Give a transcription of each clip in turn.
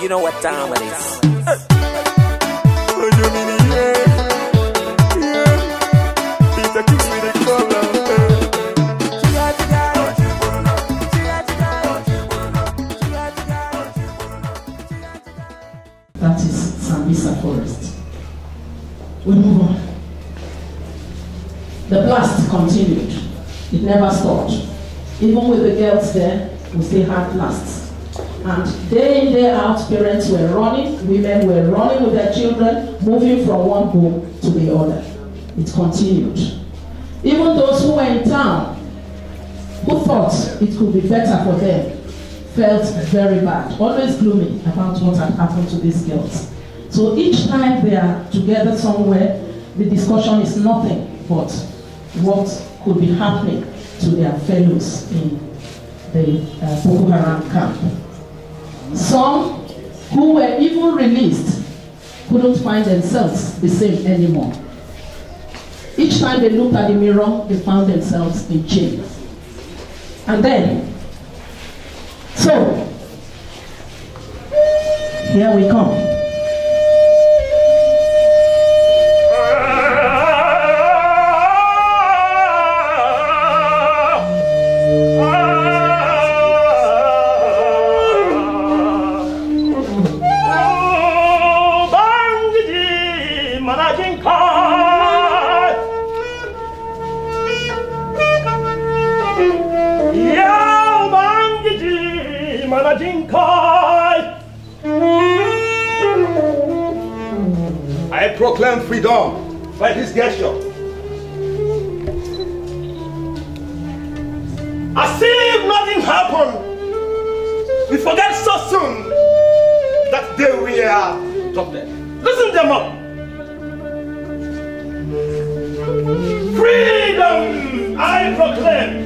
You know what time it is. That is Sambisa Forest. We move on. The blast continued. It never stopped. Even with the girls there, we still had blasts. And day in, day out, parents were running, women were running with their children, moving from one home to the other. It continued. Even those who were in town, who thought it could be better for them, felt very bad, always gloomy about what had happened to these girls. So each time they are together somewhere, the discussion is nothing but what could be happening to their fellows in the uh, Boko Haram camp. Some who were even released couldn't find themselves the same anymore. Each time they looked at the mirror, they found themselves in chains. And then, so, here we come. Bangiji manajin kai. I proclaim freedom by this gesture. As if nothing happened. We forget so soon that they were Drop that. Listen them up. Freedom, I proclaim.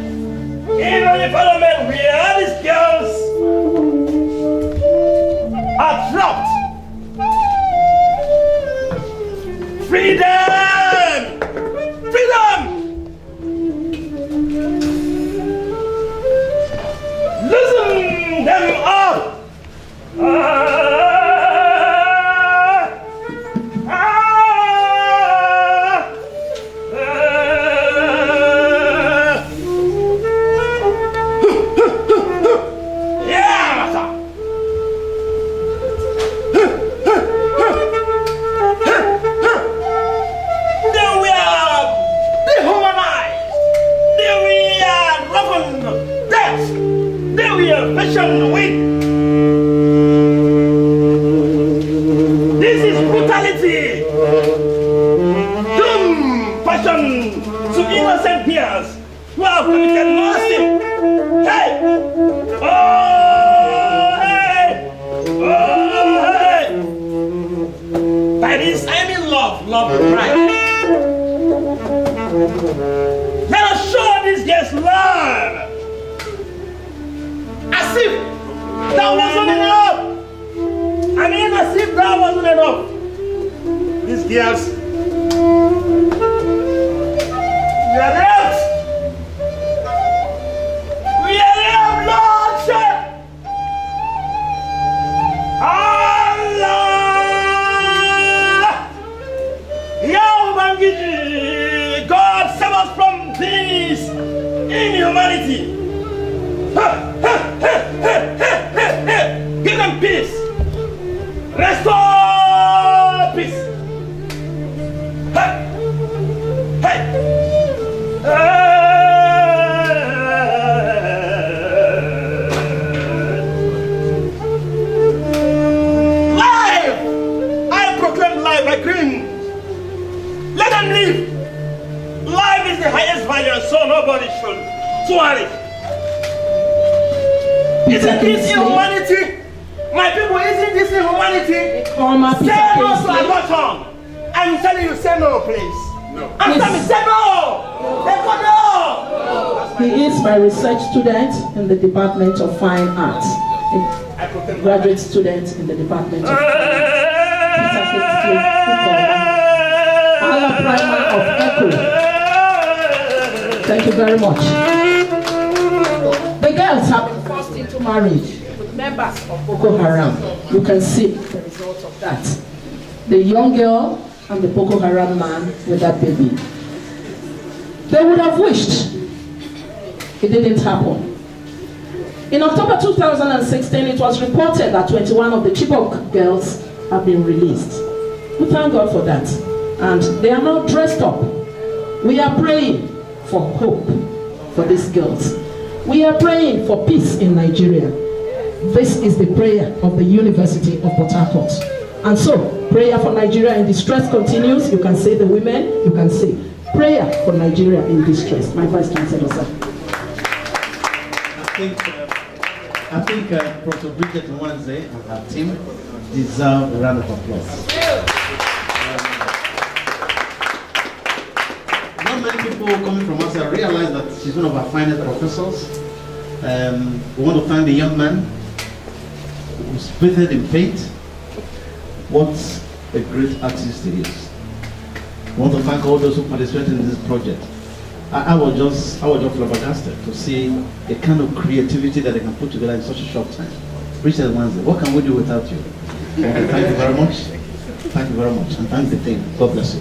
Were fashioned weak. This is brutality. Doom passion to innocent peers who have committed no sin. Hey! Oh, hey! Oh, hey! By this I mean love, love right. Let us show these girls love. As if that wasn't enough. I mean, as if that wasn't enough. These girls, we are left. We are left, bloodshed. Allah! Ya Ubangiji, God save us from this inhumanity. The highest value, so nobody should swallow it. Isn't this inhumanity? My people, isn't this inhumanity? Say no to abortion. I'm telling you, say no, please. No. I'm Yes. telling you, say no. Say no. He is my research student in the Department of Fine Arts, a graduate student in the Department of Peter Kingsley, Allah Primer of Echo. Thank you very much. The girls have been forced into marriage with members of Boko Haram. You can see the result of that. The young girl and the Boko Haram man with that baby. They would have wished it didn't happen. In October 2016, it was reported that 21 of the Chibok girls have been released. We thank God for that. And they are now dressed up. We are praying for hope for these girls. We are praying for peace in Nigeria. This is the prayer of the University of Port Harcourt. And so, prayer for Nigeria in distress continues. You can say the women, you can say Prayer for Nigeria in distress. My Vice Chancellor, sir. I think, uh, I think uh, Professor Bridget Nwanze and her team deserve a round of applause. People coming from outside realize that she's one of our finest professors. Um, we want to thank the young man who's bathed in paint. What a great artist he is. We want to thank all those who participated in this project. I, I was just I was just flabbergasted to see the kind of creativity that they can put together in such a short time. Richard Wednesday, what can we do without you? Thank you very much. Thank you very much. And thank the team. God bless you.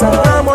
那么。